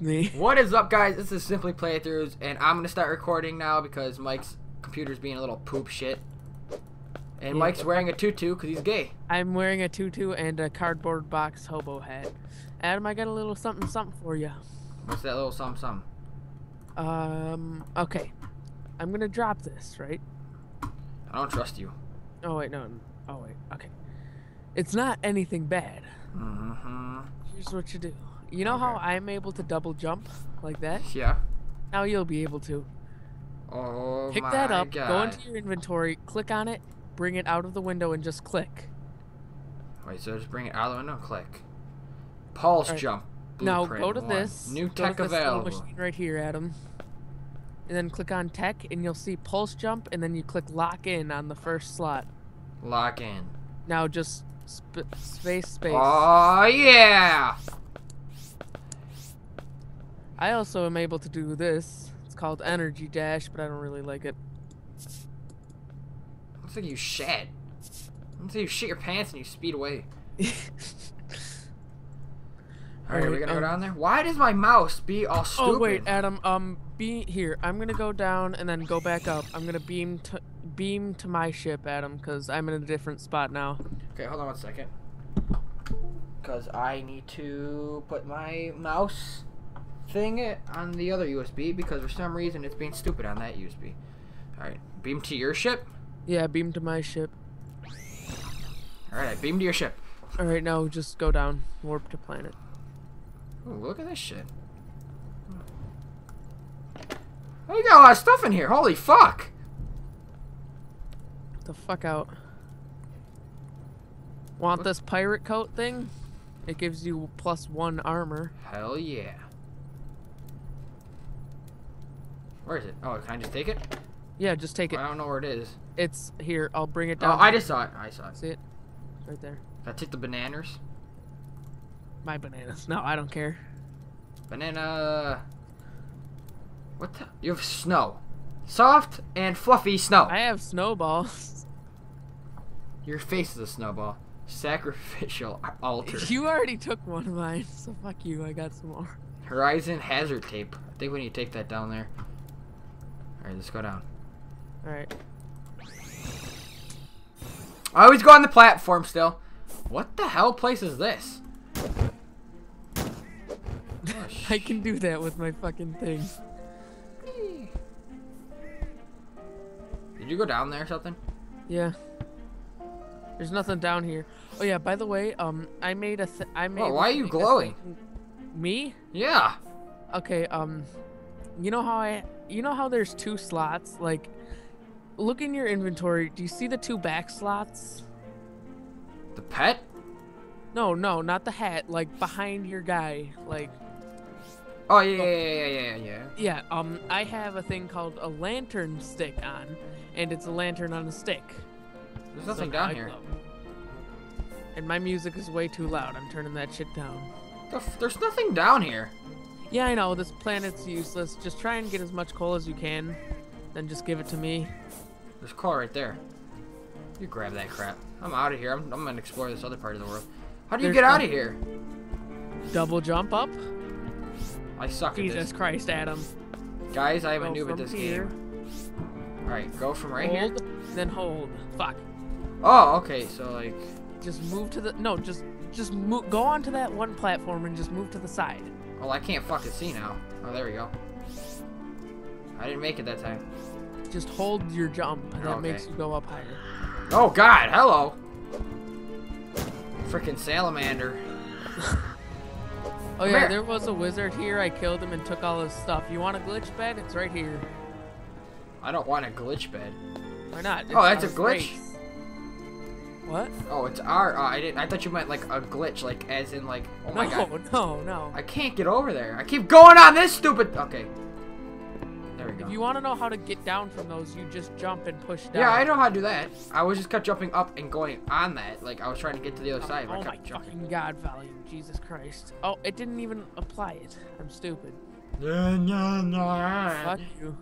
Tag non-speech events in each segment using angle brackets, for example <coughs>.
me. What is up, guys? This is Simply Playthroughs, and I'm gonna start recording now because Mike's computer's being a little poop shit. And Yeah. Mike's wearing a tutu because he's gay. I'm wearing a tutu and a cardboard box hobo hat. Adam, I got a little something something for you. What's that little something something? Um, okay. I'm gonna drop this, right? I don't trust you. Oh wait, no. Oh wait, okay. It's not anything bad. Mm-hmm. Here's what you do. You know how I'm able to double jump like that? Yeah. Now you'll be able to. Oh Pick that up, god. go into your inventory, click on it, bring it out of the window, and just click. Wait, so just bring it out of the window. Click. Pulse Alright. jump. Now go to one. this. New tech this available. machine right here, Adam. And then click on tech, and you'll see pulse jump, and then you click lock in on the first slot. Lock in. Now just sp- space space. Oh yeah. I also am able to do this. It's called energy dash, but I don't really like it. Looks like you shat. Looks like you shit your pants and you speed away. <laughs> Alright, are we gonna go um, down there? Why does my mouse be all stupid? oh wait, Adam. Um, be here. I'm gonna go down and then go back up. I'm gonna beam to beam to my ship, Adam, because I'm in a different spot now. Okay, hold on one second. Because I need to put my mouse thing on the other USB because for some reason it's being stupid on that USB. Alright, beam to your ship. Yeah, beam to my ship. Alright, I beam to your ship. All right, now just go down, warp to planet. Ooh, look at this shit. Oh, you got a lot of stuff in here. Holy fuck. Get the fuck out. Want this pirate coat thing? It gives you plus one armor. Hell yeah. Where is it? Oh, can I just take it? Yeah, just take it. I don't know where it is. It's here. I'll bring it oh, down. Oh. I just saw it. I saw it. see it. Right there. Can I take the bananas? My bananas. No, I don't care. Banana. What the? You have snow. Soft and fluffy snow. I have snowballs. <laughs> Your face is a snowball. Sacrificial altar. you already took one of mine, so fuck you. I got some more. Horizon hazard tape. I think we need to take that down there. Alright, let's go down. All right. I always go on the platform still. What the hell place is this? Oh, <laughs> I can do that with my fucking thing. Did you go down there or something? Yeah. There's nothing down here. Oh yeah. By the way, um, I made a. I made. why are you glowing? Me? Yeah. Okay, um you know how I you know how there's two slots? Like look in your inventory. Do you see the two back slots? The pet? No, no, not the hat, like behind your guy. Like Oh yeah, yeah, yeah, yeah, yeah, yeah. yeah, um I have a thing called a lantern stick on and it's a lantern on a stick. There's nothing I down here. And my music is way too loud. I'm turning that shit down. There's nothing down here. Yeah, I know this planet's useless. Just try and get as much coal as you can, then just give it to me. There's coal right there. You grab that crap. I'm out of here. I'm, I'm gonna explore this other part of the world. How do you There's get out of here? Double jump up. I suck at Jesus. Christ, Adam. Guys, I am a Go noob at this here, game. Alright, go from right here. hold, then hold. Fuck. Oh, okay, so like... Just move to the no. Just just move. Go onto that one platform and just move to the side. Well, I can't fucking see now. Oh, there we go. I didn't make it that time. Just hold your jump, and that Okay. makes you go up higher. Oh god, hello! Freaking salamander. Oh yeah, here. there was a wizard here. I killed him and took all his stuff. You want a glitch bed? It's right here. I don't want a glitch bed. Why not? Oh, that's a glitch? race. What? Oh, it's our. Oh, I didn't. I thought you meant like a glitch, like as in like. Oh my no, god. no, no. I can't get over there. I keep going on this stupid. Okay. There we go. If you want to know how to get down from those, you just jump and push down. yeah, I know how to do that. I was just kept jumping up and going on that. Like I was trying to get to the other oh, side. but I Oh my jumping. fucking god, volume. Jesus Christ. Oh, it didn't even apply it. I'm stupid. No, no, no. Fuck you.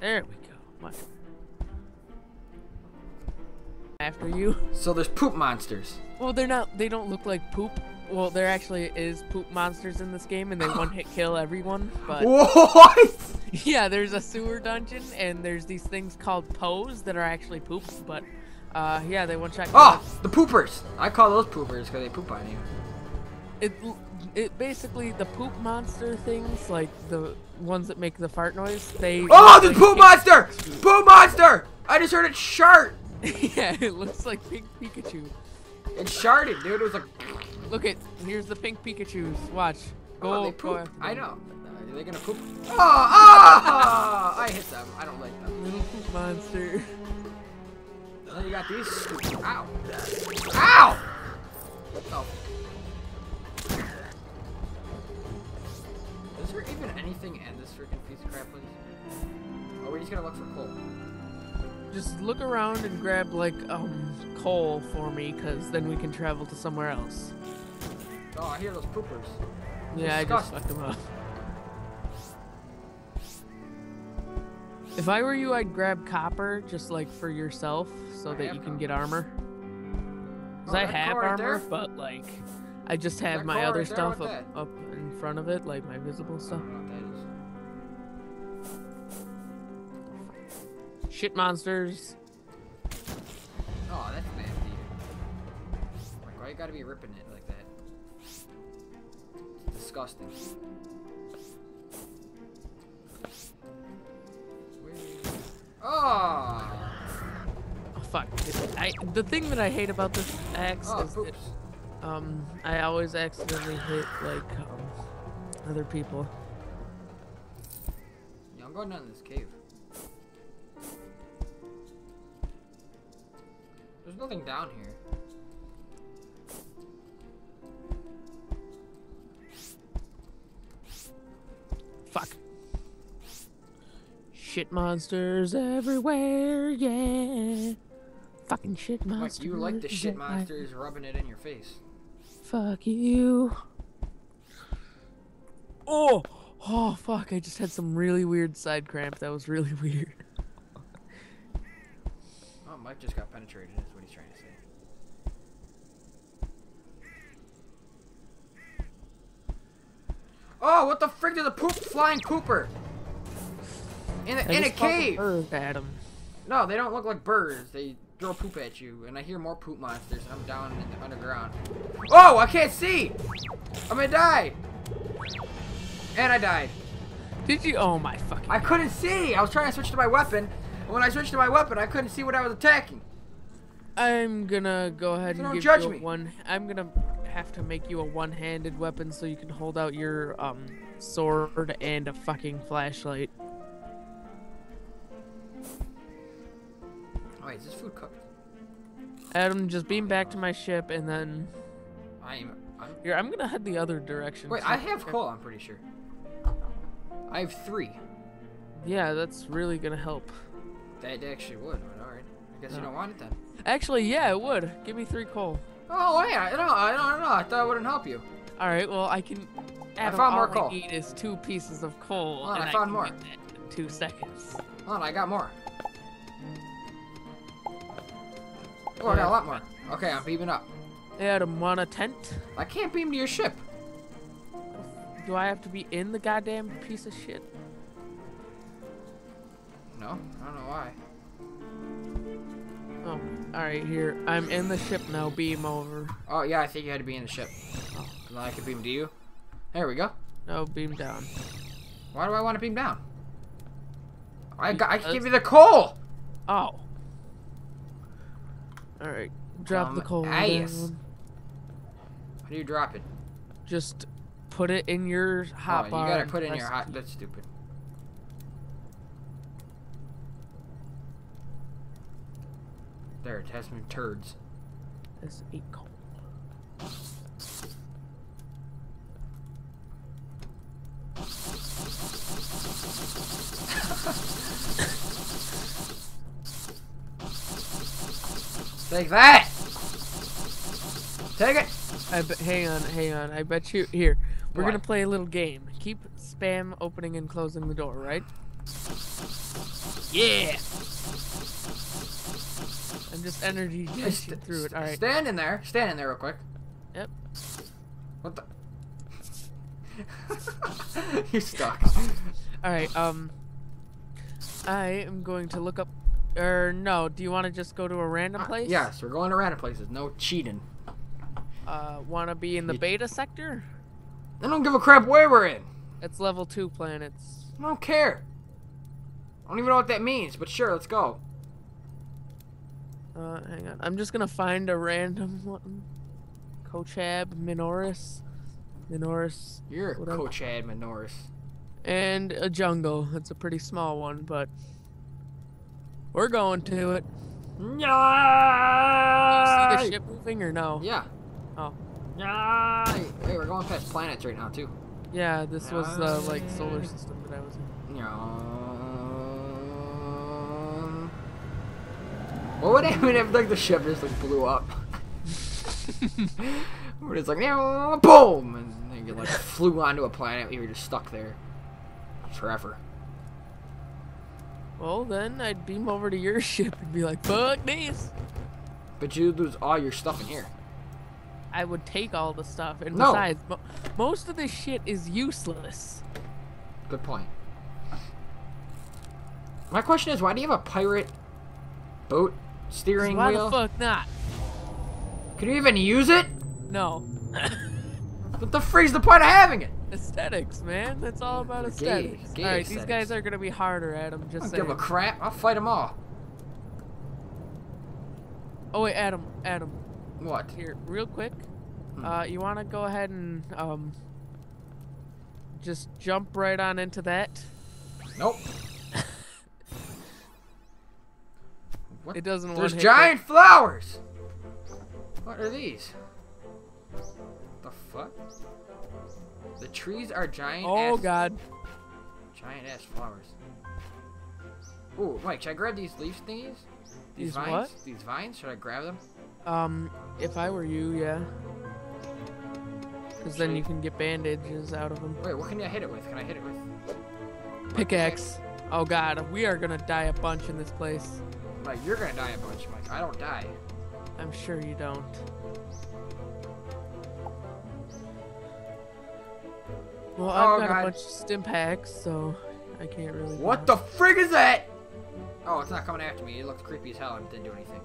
There we go. Much. After you. <laughs> So there's poop monsters. Well, they're not. They don't look like poop. well, there actually is poop monsters in this game, and they <gasps> one hit kill everyone. But What? <laughs> yeah, there's a sewer dungeon, and there's these things called poes that are actually poop. But uh, yeah, they one shot. Oh, the poopers. I call those poopers because they poop on you. It it basically the poop monster things, like the ones that make the fart noise. They. Oh, the poop monster! <laughs> Poop monster! I just heard it shart. <laughs> yeah, it looks like pink Pikachu. It sharted, dude. It was like. Look at here's the pink Pikachu's. Watch. Go. Oh, they go poop. after I know. Are they gonna poop? Oh, oh! I hit them. I don't like them. Little poop monster. Then you got these. Ow! Ow! Oh. Is there even anything in this freaking piece of crap, please? Oh, we're just gonna look for coal. Just look around and grab like um coal for me, cause then we can travel to somewhere else. Oh, I hear those poopers. Yeah, I just fucked them up. If I were you, I'd grab copper just like for yourself, so I that you can copper. get armor. Cause Oh, I have core right armor, but like, I just have that my other right stuff up, up in front of it, like my visible stuff. Shit monsters. Oh, that's nasty. Like, why you gotta be ripping it like that? It's disgusting. Oh! Oh, fuck. I the thing that I hate about this axe Oh, is um I always accidentally hit like um other people. Yeah, I'm going down this cave. There's nothing down here. Fuck. Shit monsters everywhere, yeah. Fucking shit Like, monsters. you like the shit monsters rubbing it in your face. Fuck you. Oh! Oh, fuck. I just had some really weird side cramp. That was really <laughs> weird. Mike just got penetrated, is what he's trying to say. Oh, what the frick did the poop flying pooper? In a, in a cave! 'em. No, they don't look like birds. They throw poop at you, and I hear more poop monsters, I'm down in the underground. Oh, I can't see! I'm gonna die! And I died. Did you? Oh my fucking. I couldn't see! I was trying to switch to my weapon, when I switched to my weapon, I couldn't see what I was attacking. I'm gonna go ahead So and give judge you a me. one. I'm gonna have to make you a one-handed weapon so you can hold out your um sword and a fucking flashlight. Oh, wait, is this food cooked? Adam, just beam back to my ship and then I'm. I'm here. I'm gonna head the other direction. wait, so- I have coal, I'm pretty sure. I have three. Yeah, that's really gonna help. That actually would, but alright. I guess you don't want it then. Actually, yeah, it would. Give me three coal. Oh, wait, I, no, I don't know. I thought it wouldn't help you. All right. Well, I can. Adam, found more coal. I need is two pieces of coal. Hold on, and I found can more. two seconds. Hold on, I got more. Mm. Oh, I got a lot more. Okay, I'm beaming up. Adam, want a tent? I can't beam to your ship. Do I have to be in the goddamn piece of shit? No, I don't know why. Oh, all right. Here, I'm in the ship now. Beam over. Oh, yeah, I think you had to be in the ship. And then I could beam to you. There we go. No, beam down. Why do I want to beam down? I got, I can give you the coal. Oh. All right. Drop the Um, coal. ass. down. How do you drop it? Just put it in your Oh, hot you gotta put it in your hot. That's stupid. There, it has some turds. That's eight coal. <laughs> Take that! Take it! I bet. Hang on, hang on. I bet you. Here, we're What? gonna play a little game. Keep spam opening and closing the door, right? Yeah. I'm just energy <laughs> St- dashing through it. All right. Stand in there. Stand in there real quick. Yep. What the? <laughs> You're stuck. All right. Um, I am going to look up. Or no, do you want to just go to a random Uh, place? yes, we're going to random places. No cheating. Uh, want to be in the Ye- beta sector? I don't give a crap where we're in. It's level two planets. I don't care. I don't even know what that means, but sure, let's go. Uh, hang on. I'm just gonna find a random one. Kochab, Minoris, Minoris, You're a Whatever. Coach Admin and a jungle. It's a pretty small one, but we're going to it. Do you see Yeah. the ship moving or no? Yeah. Oh. Yeah. Hey, we're going past planets right now too. Yeah, this was the like solar system that I was in. Yeah. What would happen if like the ship just like blew up? <laughs> Where it's like "Yeah, boom, and then you like flew onto a planet, you were just stuck there forever. Well, then I'd beam over to your <laughs> ship and be like, "Fuck this." But you lose all your stuff in here. I would take all the stuff, and No. besides, mo- most of this shit is useless. Good point. My question is, why do you have a pirate boat steering Why wheel? the fuck not? Can you even use it? No. <coughs> What the freak's the point of having it? aesthetics, man. That's all about aesthetics. gay all right, these guys are gonna be harder at them. I Just don't saying. give a crap. I'll fight them all. Oh wait, Adam, Adam, What? here, real quick. Hmm. Uh, you want to go ahead and um, just jump right on into that? Nope. What? It doesn't. There's giant flowers. What are these? The fuck? The trees are giant. Oh God. Giant ass flowers. Ooh, Mike, should I grab these leaf thingies? These, These vines? what? These vines? Should I grab them? Um, if I were you, yeah. Because then you can get bandages out of them. Wait, what can I hit it with? Can I hit it with? Pickaxe. Oh God, we are gonna die a bunch in this place. Mike, you're gonna die a bunch, Mike. I don't die. I'm sure you don't. Well, I've Oh, got God. a bunch of stim packs, so I can't really. What the frig is that? Oh, it's not coming after me. It looked creepy as hell and it didn't do anything.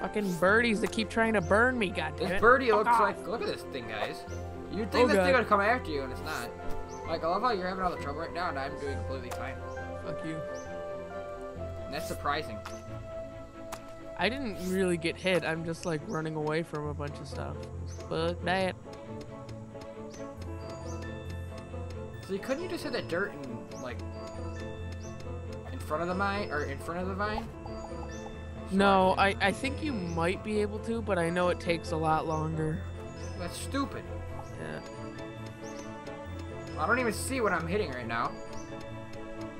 Fucking birdies that keep trying to burn me, God This birdie Fuck looks off. like. Look at this thing, guys. You'd oh, think Oh, this thing God. would come after you, and it's not. Like, I love how you're having all the trouble right now, and I'm doing completely fine. Fuck you. And that's surprising. I didn't really get hit. I'm just like running away from a bunch of stuff. Fuck that. So, couldn't you just hit the dirt and, like, in front of the vine? Or in front of the vine? No, I, I think you might be able to, but I know it takes a lot longer. That's stupid. Yeah. I don't even see what I'm hitting right now.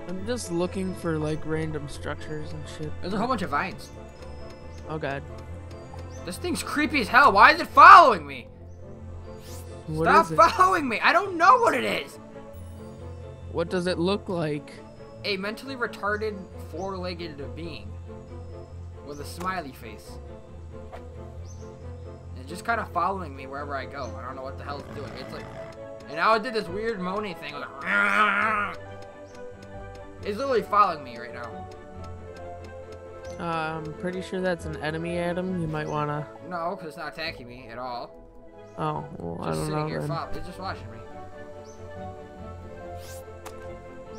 I'm just looking for like random structures and shit. There's a whole bunch of vines. Oh god. This thing's creepy as hell. Why is it following me? What Stop is it? following me. I don't know what it is. What does it look like? A mentally retarded four-legged being with a smiley face. It's just kind of following me wherever I go. I don't know what the hell it's doing. It's like, and now it did this weird moaning thing. Like, <laughs> it's literally following me right now. Uh, I'm pretty sure that's an enemy, Adam. You might wanna. No, because it's not attacking me at all. Oh, well, I Just don't sitting know here, then. it's just watching me.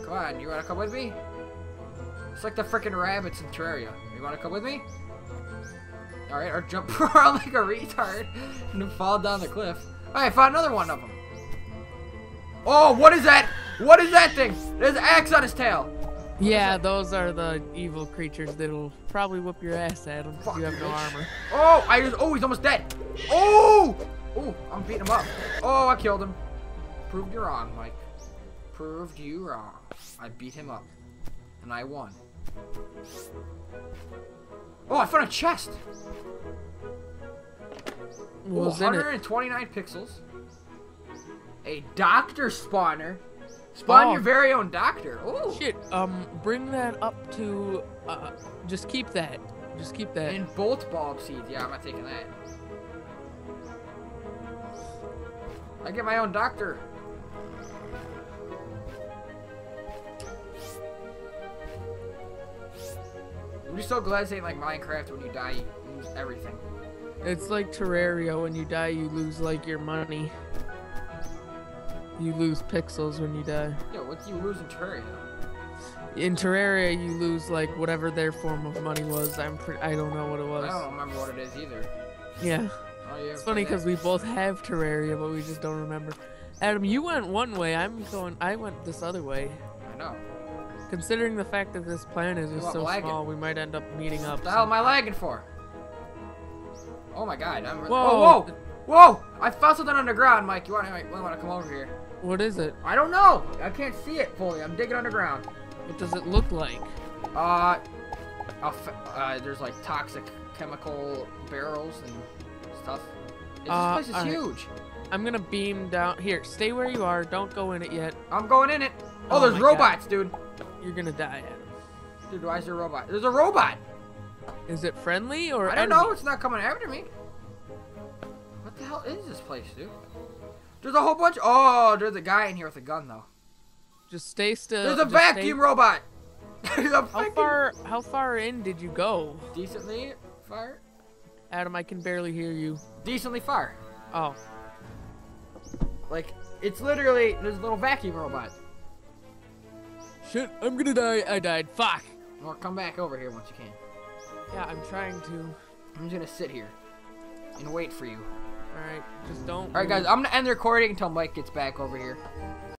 Come on, you wanna come with me? It's like the freaking rabbits in Terraria. You wanna come with me? Alright, or jump <laughs> around like a retard and fall down the cliff. I found another one of them. Oh, what is that? What is that thing? There's an axe on his tail. Yeah, those are the evil creatures that'll probably whoop your ass, Adam. 'cause Fuck you have no armor. Oh, I just, oh, he's almost dead. Oh, oh, I'm beating him up. Oh, I killed him. Proved you wrong, Mike. Proved you wrong. I beat him up, and I won. Oh, I found a chest. What Ooh, was in it? 129 pixels. A doctor spawner. Spawn Oh. your very own doctor. Ooh. Shit. Um, bring that up to. Uh, just keep that. Just keep that. And bolt bulb seeds. Yeah, I'm not taking that. I get my own doctor. I'm just so glad this ain't like Minecraft when you die, you lose everything. It's like Terraria. When you die, you lose like your money. You lose pixels when you die. Yo, what do you lose in Terraria? In Terraria, you lose like whatever their form of money was. I'm pre- I don't know what it was. I don't remember what it is either. Yeah, Oh, you it's funny because we both have Terraria, but we just don't remember. Adam, you went one way. I'm going. I went this other way. I know. Considering the fact that this planet is so lagging? small, we might end up meeting up. What the hell am I lagging for? Oh my god, I'm Whoa. Oh, whoa, whoa! Whoa! I found something underground, Mike. You wanna, you wanna come over here? What is it? I don't know. I can't see it fully. I'm digging underground. What does it look like? Uh, uh there's like toxic chemical barrels and stuff. This Uh, place is alright. huge. I'm gonna beam down. Here, stay where you are. Don't go in it yet. I'm going in it. Oh, Oh there's my God. robots, dude. You're gonna die, Adam. Dude, why is there a robot? There's a robot. Is it friendly or I don't enemy? know. It's not coming after me. What the hell is this place, dude? There's a whole bunch. Oh, there's a guy in here with a gun, though. Just stay still. There's a vacuum robot. <laughs> There's a How far? How far in did you go, decently far. Adam? I can barely hear you. Decently far. Oh, Like it's literally there's a little vacuum robot. shit! I'm gonna die. I died. Fuck. Or come back over here once you can. Yeah, I'm trying to. I'm just gonna sit here and wait for you. All right, just don't. All right, guys. I'm gonna end the recording until Mike gets back over here.